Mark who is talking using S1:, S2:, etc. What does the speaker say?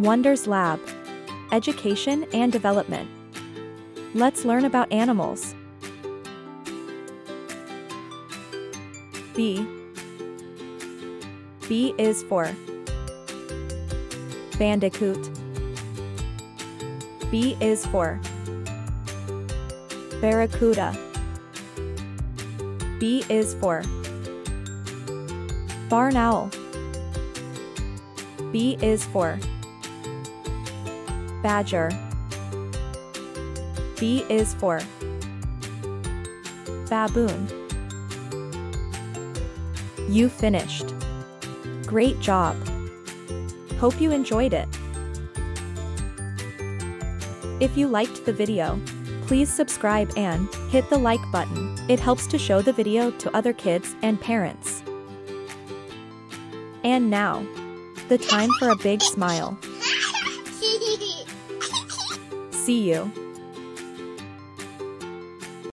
S1: Wonders Lab Education and Development. Let's learn about animals. B. B is for Bandicoot. B is for Barracuda. B is for Barn Owl. B is for Badger. B is for Baboon. You finished. Great job. Hope you enjoyed it. If you liked the video, please subscribe and hit the like button. It helps to show the video to other kids and parents. And now, the time for a big smile. See you.